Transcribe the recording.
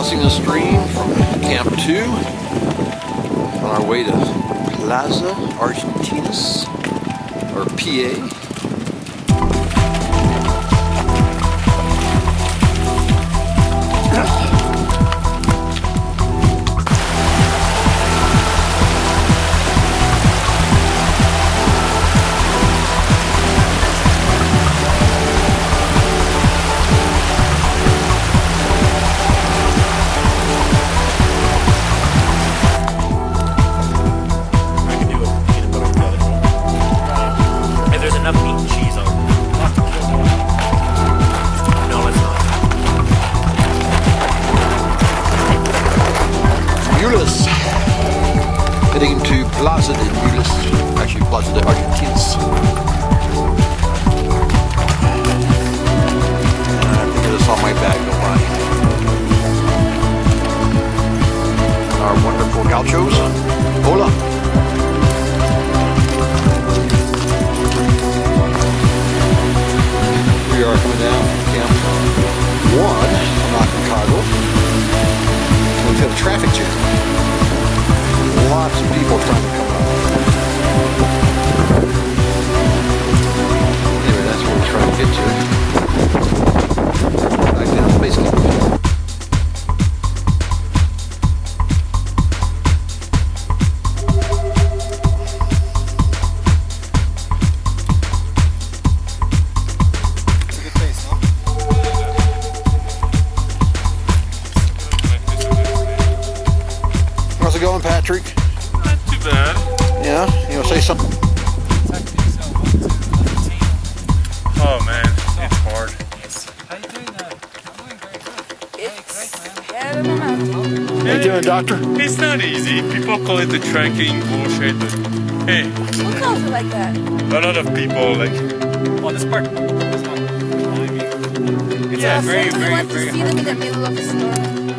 crossing the stream from Camp 2 on our way to Plaza Argentinas, or PA. Plaza de Mulas. Actually, Plaza de Argentinas. I it going, Patrick? Not too bad. Yeah? You want to say something? Oh man, it's hard. How you doing now? I'm doing very good. Hey, great, man. Yeah, I don't know. How you doing, doctor? It's not easy. People call it the trekking bullshit, but hey, Who calls it like that? a lot of people like Oh, this part. This one. It's Yeah, awesome. very, Do you very, want to very see